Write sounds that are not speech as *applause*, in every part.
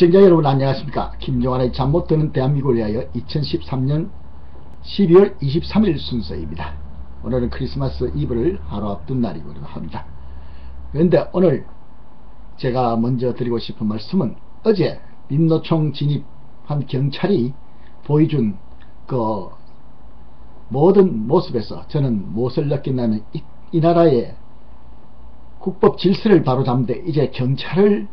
시청자 여러분 안녕하십니까? 김종환의 잠 못 드는 대한민국을 위하여 2013년 12월 23일 순서입니다. 오늘은 크리스마스 이브를 하루 앞둔 날이기도 합니다. 그런데 오늘 제가 먼저 드리고 싶은 말씀은 어제 민노총 진입한 경찰이 보여준 그 모든 모습에서 저는 무엇을 느낀다면 이, 이 나라의 국법 질서를 바로잡는데 이제 경찰을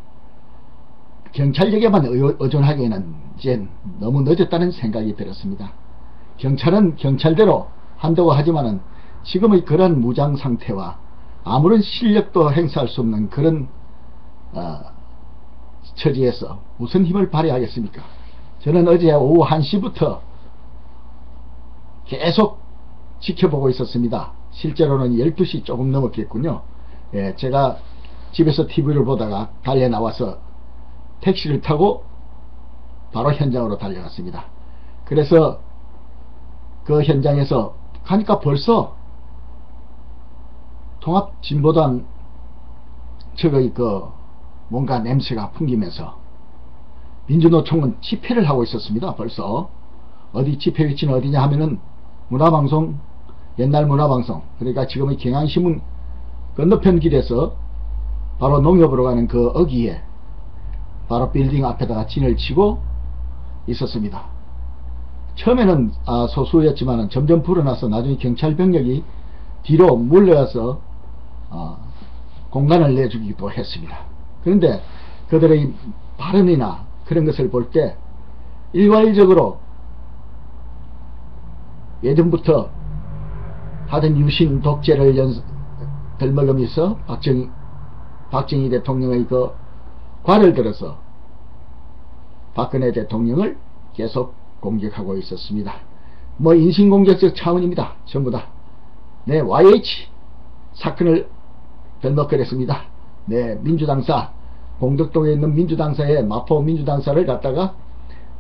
경찰력에만 의존하기에는 이제 너무 늦었다는 생각이 들었습니다. 경찰은 경찰대로 한다고 하지만은 지금의 그런 무장 상태와 아무런 실력도 행사할 수 없는 그런 어, 처지에서 무슨 힘을 발휘하겠습니까? 저는 어제 오후 1시부터 계속 지켜보고 있었습니다. 실제로는 12시 조금 넘었겠군요. 예, 제가 집에서 TV를 보다가 달려 나와서 택시를 타고 바로 현장으로 달려갔습니다. 그래서 그 현장에서 가니까 벌써 통합진보당 측의 그 뭔가 냄새가 풍기면서 민주노총은 집회를 하고 있었습니다. 벌써 어디 집회 위치는 어디냐 하면은 문화방송 옛날 문화방송 그러니까 지금의 경향신문 건너편 길에서 바로 농협으로 가는 그 어기에 바로 빌딩 앞에다가 진을 치고 있었습니다. 처음에는 아, 소수였지만 점점 불어나서 나중에 경찰 병력이 뒤로 몰려와서 어, 공간을 내주기도 했습니다. 그런데 그들의 발언이나 그런 것을 볼 때 일괄적으로 예전부터 하던 유신 독재를 연, 들먹으면서 박정, 박정희 대통령의 그 과를 들어서 박근혜 대통령을 계속 공격하고 있었습니다. 뭐 인신공격적 차원입니다. 전부 다. 네, YH 사건을 별먹거렸습니다. 네, 민주당사 공덕동에 있는 민주당사에 마포 민주당사를 갖다가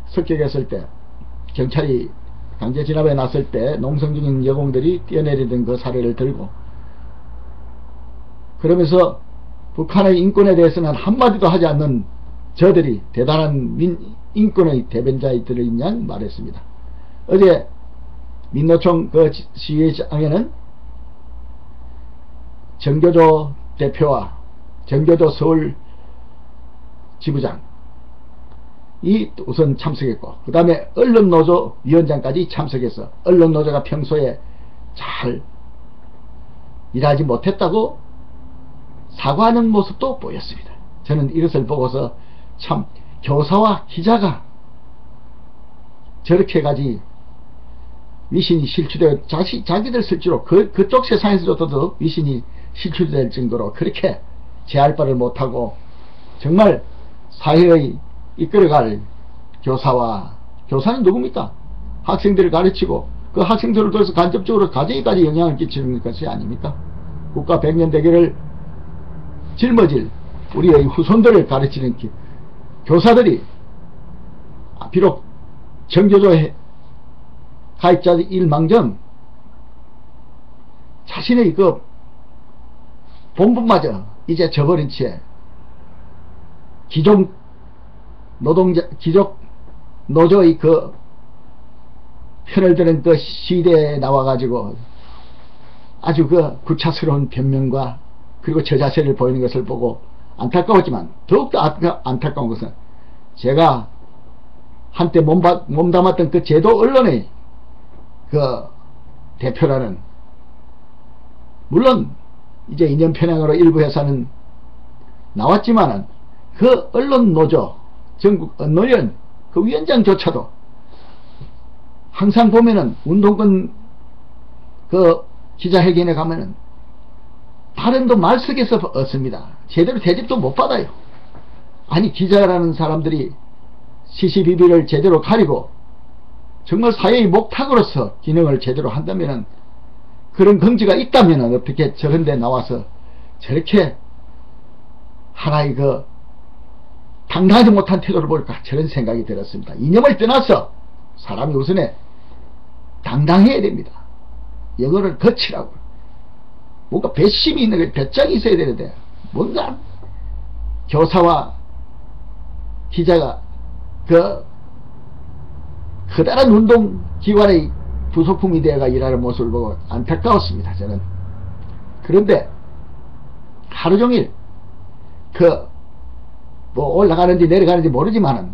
습격했을 때 경찰이 강제 진압에 났을 때 농성 중인 여공들이 뛰어내리던 그 사례를 들고 그러면서 북한의 인권에 대해서는 한마디도 하지 않는 저들이 대단한 민, 인권의 대변자들인 양 말했습니다. 어제 민노총 그 시위장에는 정교조 대표와 정교조 서울 지부장 이 우선 참석했고 그 다음에 언론노조 위원장까지 참석해서 언론노조가 평소에 잘 일하지 못했다고 사과하는 모습도 보였습니다. 저는 이것을 보고서 참 교사와 기자가 저렇게 가지 위신이 실추되어 자시, 자기들 실제로 그, 그쪽 세상에서도 위신이 실추될 정도로 그렇게 제할 바를 못하고 정말 사회의 이끌어갈 교사와 교사는 누굽니까? 학생들을 가르치고 그 학생들을 통해서 간접적으로 가정에까지 영향을 끼치는 것이 아닙니까? 국가 백년 대계를 짊어질 우리의 후손들을 가르치는 교사들이 비록 정교조 가입자 일망전 자신의 그 본분마저 이제 저버린 채 기존 노동자 기족 노조의 그 편을 드는 그 시대에 나와가지고 아주 그 구차스러운 변명과 그리고 저 자세를 보이는 것을 보고 안타까웠지만 더욱더 안타까운 것은 제가 한때 몸바, 몸담았던 그 제도 언론의 그 대표라는 물론 이제 인연 편향으로 일부 회사는 나왔지만은 그 언론 노조 전국 언론연 그 위원장조차도 항상 보면은 운동권 그 기자회견에 가면은 발언도 말석에서 얻습니다. 제대로 대접도 못 받아요. 아니 기자라는 사람들이 시시비비를 제대로 가리고 정말 사회의 목탁으로서 기능을 제대로 한다면 그런 긍지가 있다면 어떻게 저런 데 나와서 저렇게 하나의 그 당당하지 못한 태도를 볼까 저런 생각이 들었습니다. 이념을 떠나서 사람이 우선에 당당해야 됩니다. 영어를 거치라고 뭔가 배심이 있는 게 배짱이 있어야 되는데 뭔가 교사와 기자가 그 커다란 운동기관의 부속품이 되어가 일하는 모습을 보고 안타까웠습니다. 저는. 그런데 하루 종일 그 뭐 올라가는지 내려가는지 모르지만은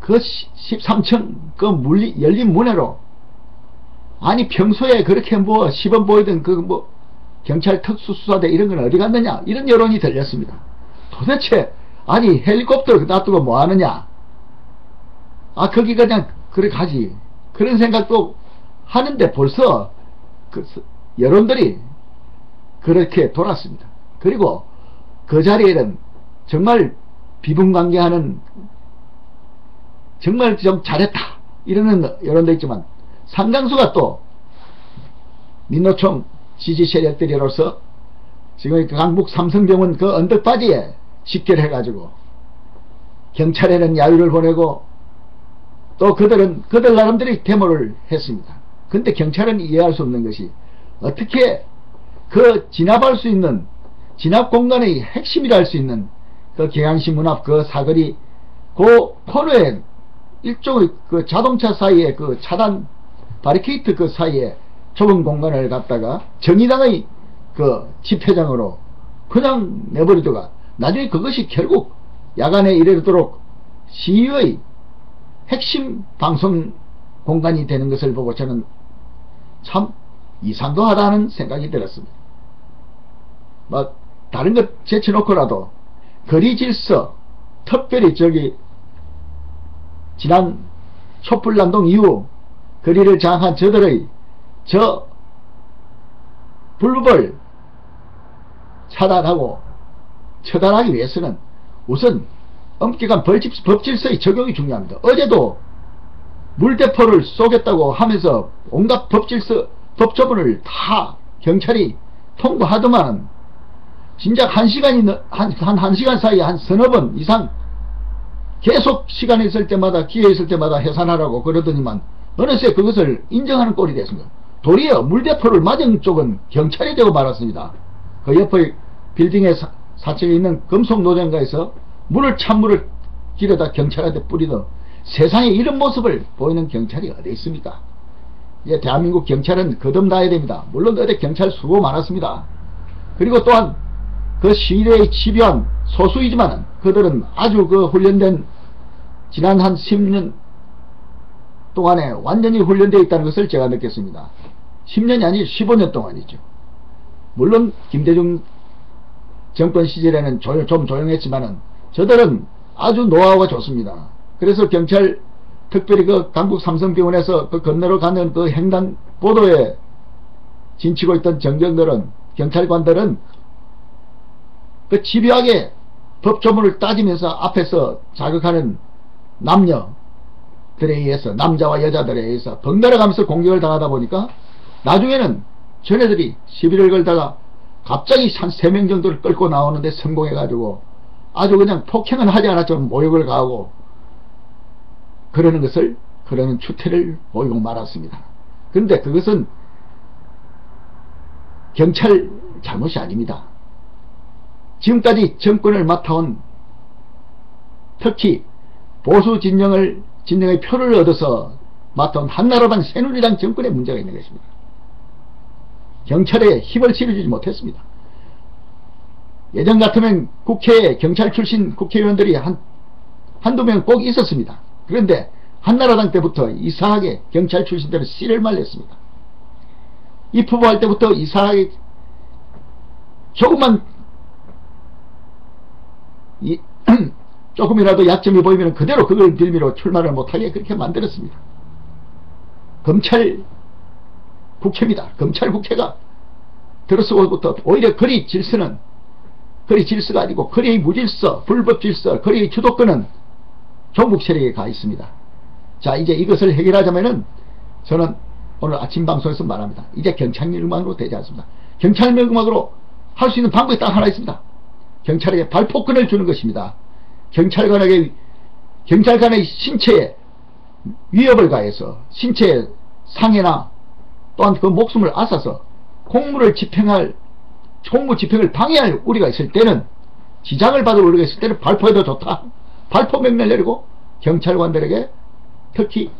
그 13층 그 물리, 열린 문으로 아니 평소에 그렇게 뭐 시범 보이던 그뭐 경찰 특수수사대 이런 건 어디 갔느냐 이런 여론이 들렸습니다. 도대체 아니 헬리콥터 놔두고 뭐 하느냐 아 거기 그냥 그래 가지 그런 생각도 하는데 벌써 그 여론들이 그렇게 돌았습니다. 그리고 그 자리에는 정말 비분관계하는 정말 좀 잘했다 이러는 여론도 있지만 상당수가 또 민노총 지지 세력들이로서 지금 그 강북 삼성병원 그 언덕바지에 집결해가지고 경찰에는 야유를 보내고 또 그들은 그들 나름대로 데모를 했습니다. 근데 경찰은 이해할 수 없는 것이 어떻게 그 진압할 수 있는 진압 공간의 핵심이라 할 수 있는 그 경양시문 앞 그 사거리 그 코너에 일종의 그 자동차 사이에 그 차단 바리케이트 그 사이에 좁은 공간을 갖다가 정의당의 그 집회장으로 그냥 내버리다가 나중에 그것이 결국 야간에 이르도록 시위의 핵심 방송 공간이 되는 것을 보고 저는 참 이상도 하다는 생각이 들었습니다. 뭐 다른 것 제쳐놓고라도 거리 질서 특별히 저기 지난 촛불난동 이후 거리를 장악한 저들의 저 불법을 차단하고 처단하기 위해서는 우선 엄격한 벌집, 법질서의 적용이 중요합니다. 어제도 물대포를 쏘겠다고 하면서 온갖 법질서, 법조문을 다 경찰이 통보하더만 진작 한 시간이, 한, 한, 한 시간 사이에 한 서너 번 이상 계속 시간이 있을 때마다 기회 있을 때마다 해산하라고 그러더니만 어느새 그것을 인정하는 꼴이 됐습니다. 도리어 물대포를 맞은 쪽은 경찰이 되고 말았습니다. 그 옆의 빌딩의 사, 사측에 있는 금속노점가에서 물을 찬물을 길어다 경찰한테 뿌리던 세상에 이런 모습을 보이는 경찰이 어디 있습니까? 이제 대한민국 경찰은 거듭나야 됩니다. 물론 어제 경찰 수고 많았습니다. 그리고 또한 그 시대의 지변 소수이지만 그들은 아주 그 훈련된 지난 한 10년 동안에 완전히 훈련되어 있다는 것을 제가 느꼈습니다. 10년이 아니 15년 동안이죠. 물론 김대중 정권 시절에는 조용, 좀 조용했지만은 저들은 아주 노하우가 좋습니다. 그래서 경찰 특별히 그 강북 삼성병원에서 그 건너러 가는 그 횡단 보도에 진치고 있던 정경들은 경찰관들은 그 집요하게 법조문을 따지면서 앞에서 자극하는 남녀들에 의해서 남자와 여자들에 의해서 벙달아 가면서 공격을 당하다 보니까 나중에는 전애들이 시비를 걸다가 갑자기 한 3명 정도를 끌고 나오는데 성공해가지고 아주 그냥 폭행은 하지 않았지만 모욕을 가하고 그러는 것을 그러는 추태를 보이고 말았습니다. 그런데 그것은 경찰 잘못이 아닙니다. 지금까지 정권을 맡아온 특히 보수 진영을 진영의 표를 얻어서 맡아온 한나라당 새누리당 정권에 문제가 있는 것입니다. 경찰에 힘을 실어주지 못했습니다. 예전 같으면 국회에 경찰 출신 국회의원들이 한, 한두 명 꼭 있었습니다. 그런데 한나라당 때부터 이상하게 경찰 출신들은 씨를 말렸습니다. 입후보할 때부터 이상하게 조금만 이, *clears throat* 조금이라도 약점이 보이면 그대로 그걸 빌미로 출마를 못하게 그렇게 만들었습니다. 검찰 국회입니다. 검찰 국회가 들어서고부터 오히려 거리 질서는 거리 질서가 아니고 거리의 무질서, 불법 질서, 거리의 주도권은 종북 세력에 가 있습니다. 자 이제 이것을 해결하자면은 저는 오늘 아침 방송에서 말합니다. 이제 경찰명망으로 되지 않습니다. 경찰명망으로 할 수 있는 방법이 딱 하나 있습니다. 경찰에게 발포권을 주는 것입니다. 경찰관에게 경찰관의 신체에 위협을 가해서 신체에 상해나 또한 그 목숨을 앗아서 공무를 집행할 공무 집행을 방해할 우리가 있을 때는 지장을 받을 우리가 있을 때는 발포해도 좋다. 발포 명령 내리고 경찰관들에게 특히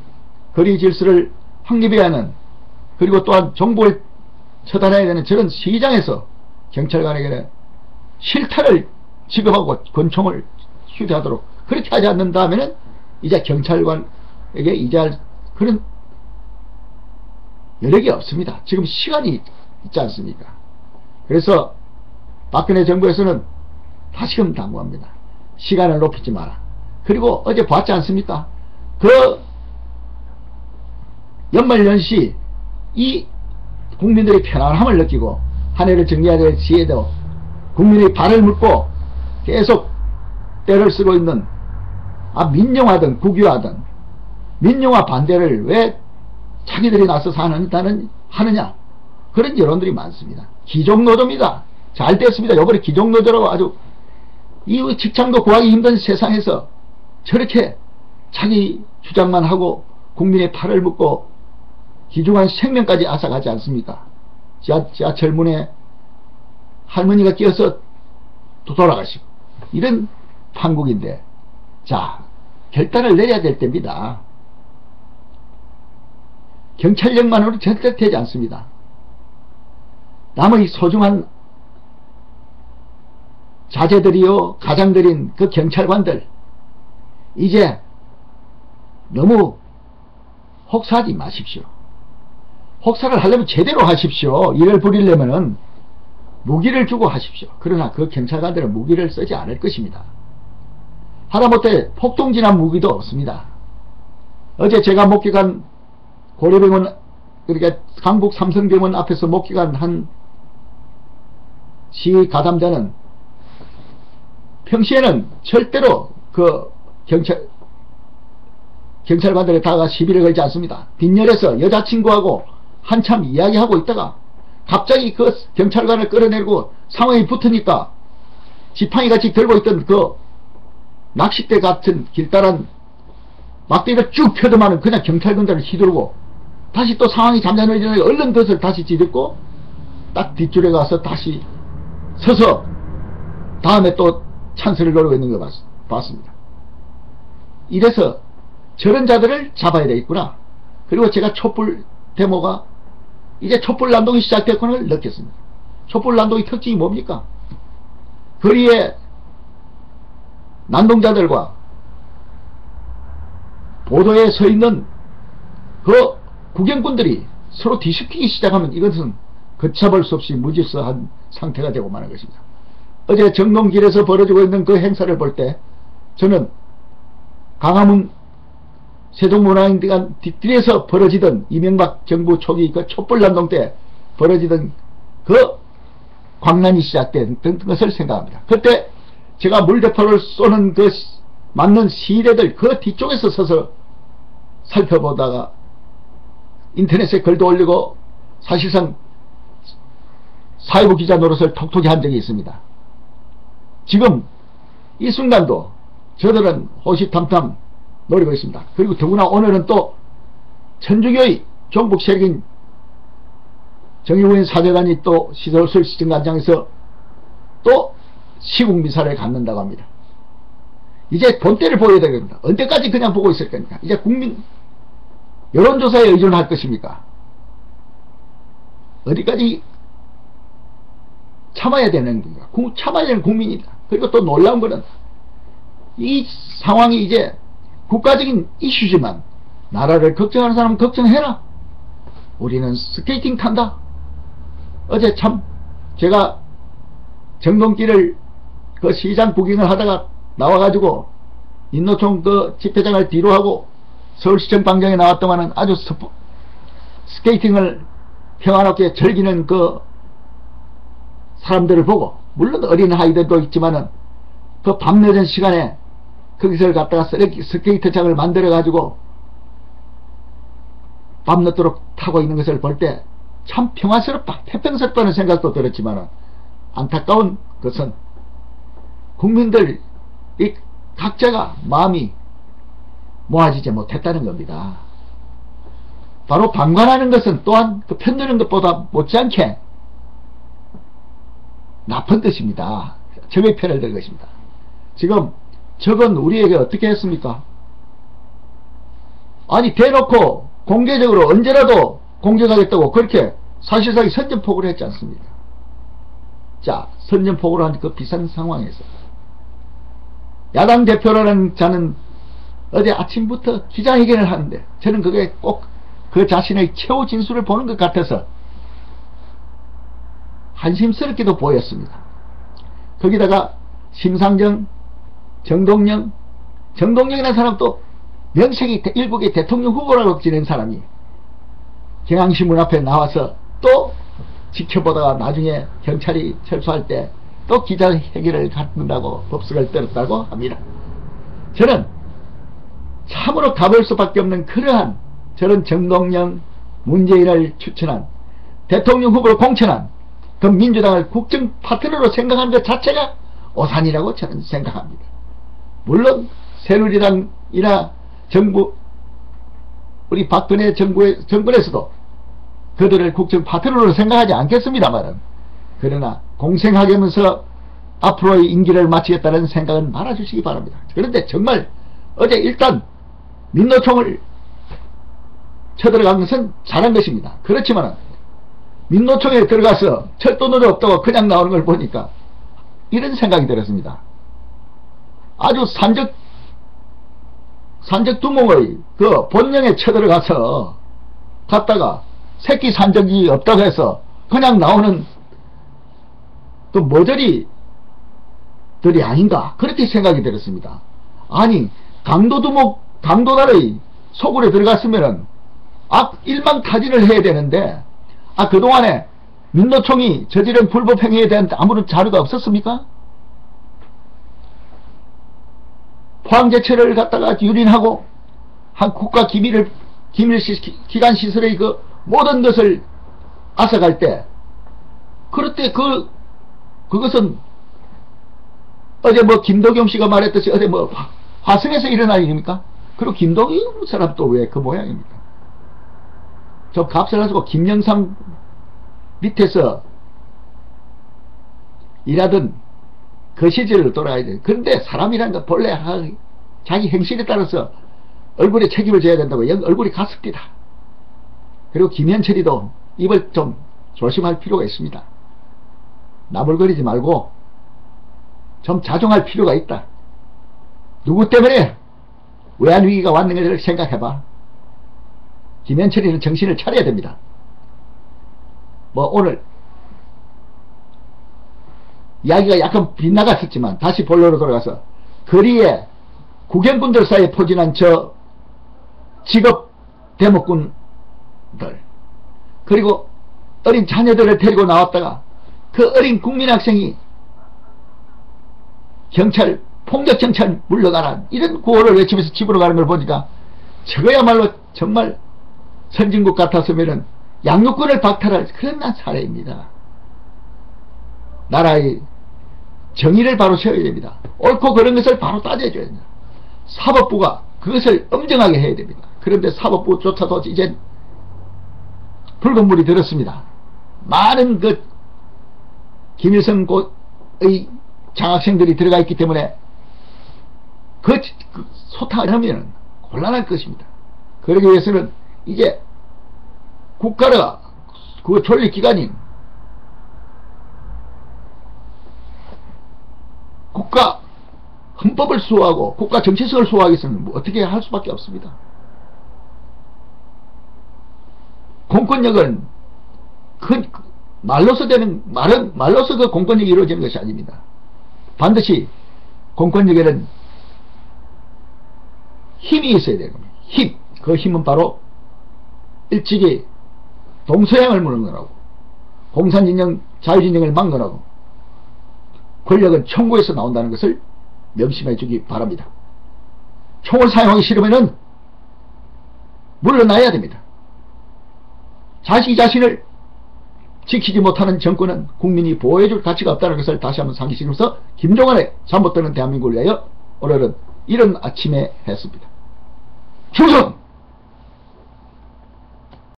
거리 질서를 확립해야 하는 그리고 또한 정보를 처단해야 되는 저런 시장에서 경찰관에게는 실타를 지급하고 권총을 휴대하도록 그렇게 하지 않는다면 이제 경찰관에게 이제 그런 여력이 없습니다. 지금 시간이 있지 않습니까? 그래서 박근혜 정부에서는 다시금 당부합니다. 시간을 높이지 마라. 그리고 어제 봤지 않습니까? 그 연말연시 이 국민들의 편안함을 느끼고 한 해를 정리해야 될 시에도 국민의 발을 묶고 계속 때를 쓰고 있는 아 민영화든 국유화든 민영화 반대를 왜 자기들이 나서서 하는, 하느냐 그런 여론들이 많습니다. 기종노조입니다. 잘 됐습니다. 요번에 기종노조라고 아주 이 직장도 구하기 힘든 세상에서 저렇게 자기 주장만 하고 국민의 팔을 묶고 기중한 생명까지 앗아가지 않습니까? 지하, 지하철 문에 할머니가 끼어서 또 돌아가시고 이런 판국인데 자 결단을 내려야 될 때입니다. 경찰력만으로 절대 되지 않습니다. 남의 소중한 자제들이요 가장들인 그 경찰관들 이제 너무 혹사하지 마십시오. 혹사를 하려면 제대로 하십시오. 일을 부리려면은 무기를 주고 하십시오. 그러나 그 경찰관들은 무기를 쓰지 않을 것입니다. 하다못해 폭동진한 무기도 없습니다. 어제 제가 목격한 고려병원 그러니까 강북 삼성병원 앞에서 목격한 한 시위 가담자는 평시에는 절대로 그 경찰 경찰관들에 다가 시비를 걸지 않습니다. 뒷열에서 여자친구하고 한참 이야기하고 있다가 갑자기 그 경찰관을 끌어내고 상황이 붙으니까 지팡이 같이 들고 있던 그 낚싯대 같은 길다란 막대기를 쭉 펴더만은 그냥 경찰관들을 휘두르고 다시 또 상황이 잠잠해지니까 얼른 덫을 다시 찌르고 딱 뒷줄에 가서 다시 서서 다음에 또 찬스를 노리고 있는 걸 봤 습니다. 이래서 저런 자들을 잡아야 되겠구나. 그리고 제가 촛불 데모가 이제 촛불 난동이 시작됐구나를 느꼈습니다. 촛불 난동의 특징이 뭡니까? 거리에 난동자들과 보도에 서 있는 그 구경꾼들이 서로 뒤섞이기 시작하면 이것은 걷잡을 수 없이 무질서한 상태가 되고 마는 것입니다. 어제 정동길에서 벌어지고 있는 그 행사를 볼 때 저는 강화문 세종문화인대관 뒤에서 벌어지던 이명박 정부 초기 그 촛불난동 때 벌어지던 그 광란이 시작된 것을 생각합니다. 그때 제가 물대포를 쏘는 그 맞는 시대들 그 뒤쪽에서 서서 살펴보다가 인터넷에 글도 올리고 사실상 사회부 기자 노릇을 톡톡히 한 적이 있습니다. 지금 이 순간도 저들은 호시탐탐 노리고 있습니다. 그리고 더구나 오늘은 또 천주교의 종북 세력인 정의우인 사대관이 또 시설술 시정관장에서 또 시국미사를 갖는다고 합니다. 이제 본때를 보여야 되겠습니다. 언제까지 그냥 보고 있을 겁니까? 이제 국민 여론조사에 의존할 것입니까? 어디까지 참아야 되는 건가? 참아야 되는 국민이다. 그리고 또 놀라운 거는 이 상황이 이제 국가적인 이슈지만 나라를 걱정하는 사람은 걱정해라. 우리는 스케이팅 탄다. 어제 참 제가 정동길을 그 시장 구경을 하다가 나와가지고 민노총 그 집회장을 뒤로 하고 서울시청 광장에 나왔더만은 아주 스포, 스케이팅을 평화롭게 즐기는 그 사람들을 보고 물론 어린 아이들도 있지만은 그 밤늦은 시간에 거기서 갖다가 스케이트장을 만들어 가지고 밤늦도록 타고 있는 것을 볼 때 참 평화스럽다 태평스럽다는 생각도 들었지만 안타까운 것은 국민들 이 각자가 마음이 모아지지 못했다는 겁니다. 바로 방관하는 것은 또한 그 편드는 것보다 못지않게 나쁜 뜻입니다. 적의 편을 들 것입니다. 지금 적은 우리에게 어떻게 했습니까? 아니 대놓고 공개적으로 언제라도 공격하겠다고 그렇게 사실상 선전포고를 했지 않습니까? 자 선전포고를 한 그 비싼 상황에서 야당 대표라는 자는 어제 아침부터 기자회견을 하는데 저는 그게 꼭 그 자신의 최후 진술을 보는 것 같아서 한심스럽게도 보였습니다. 거기다가 심상정, 정동영, 정동영이라는 사람도 명색이 일국의 대통령 후보라고 지낸 사람이 경향신문 앞에 나와서 또 지켜보다가 나중에 경찰이 철수할 때 또 기자회견을 갖는다고 법석을 떨었다고 합니다. 저는 참으로 가볼 수밖에 없는 그러한 저런 정동영, 문재인을 추천한 대통령 후보를 공천한 그 민주당을 국정 파트너로 생각하는 것 자체가 오산이라고 저는 생각합니다. 물론 새누리당이나 정부 우리 박근혜 정부의 정권에서도 그들을 국정 파트너로 생각하지 않겠습니다만 그러나 공생하게 하면서 앞으로의 임기를 마치겠다는 생각은 말아주시기 바랍니다. 그런데 정말 어제 일단 민노총을 쳐들어간 것은 잘한 것입니다. 그렇지만 민노총에 들어가서 철도노조 없다고 그냥 나오는 걸 보니까 이런 생각이 들었습니다. 아주 산적 산적 두목의 그 본령에 쳐들어가서 갔다가 새끼 산적이 없다고 해서 그냥 나오는 또 모조리 들이 아닌가 그렇게 생각이 들었습니다. 아니 강도 두목 강도나의 속으로 들어갔으면은 악 일망타진을 해야 되는데 아 그동안에 민노총이 저지른 불법행위에 대한 아무런 자료가 없었습니까? 포항제철을 갖다가 유린하고 한 국가 기밀을 기밀 시, 기관 시설의 그 모든 것을 앗아갈 때 그럴 때 그 그것은 어제 뭐 김도겸 씨가 말했듯이 어제 뭐 화, 성에서 일어난 일입니까? 그리고 김도겸 사람 또 왜 그 모양입니까? 저 값을 하시고 김영삼 밑에서 일하던 그 시절을 돌아야 돼. 그런데 사람이란 건 본래 자기 행실에 따라서 얼굴에 책임을 져야 된다고 얼굴이 가습니다. 그리고 김현철이도 입을 좀 조심할 필요가 있습니다. 나불거리지 말고 좀 자중할 필요가 있다. 누구 때문에 외환위기가 왔는가를 생각해봐. 김현철이는 정신을 차려야 됩니다. 뭐 오늘 이야기가 약간 빗나갔었지만 다시 본론으로 돌아가서 거리에 국영군들 사이에 포진한 저 직업 대목군들 그리고 어린 자녀들을 데리고 나왔다가 그 어린 국민학생이 경찰 폭력 경찰 물러가라 이런 구호를 외치면서 집으로 가는 걸 보니까 저거야말로 정말 선진국 같았으면 양육권을 박탈할 그런 사례입니다. 나라의 정의를 바로 세워야 됩니다. 옳고 그런 것을 바로 따져줘야 됩니다. 사법부가 그것을 엄정하게 해야 됩니다. 그런데 사법부조차도 이제 붉은 물이 들었습니다. 많은 그 김일성의 장학생들이 들어가 있기 때문에 그, 그 소탕을 하면 곤란할 것입니다. 그러기 위해서는 이제 국가가 그 존립기관인 국가 헌법을 수호하고 국가 정체성을 수호하기 위해서는 뭐 어떻게 할 수밖에 없습니다. 공권력은 그 말로서 되는 말은 말로서 그 공권력이 이루어지는 것이 아닙니다. 반드시 공권력에는 힘이 있어야 되는 겁니다. 힘. 그 힘은 바로 일찍이 동서양을 무는 거라고 공산진영, 자유진영을 막는 거라고 권력은 청구에서 나온다는 것을 명심해 주기 바랍니다. 총을 사용하기 싫으면 물러나야 됩니다. 자기 자신을 지키지 못하는 정권은 국민이 보호해줄 가치가 없다는 것을 다시 한번 상기시키면서 김종환의 잠못 드는 대한민국을 위하여 오늘은 이런 아침에 했습니다. 충성!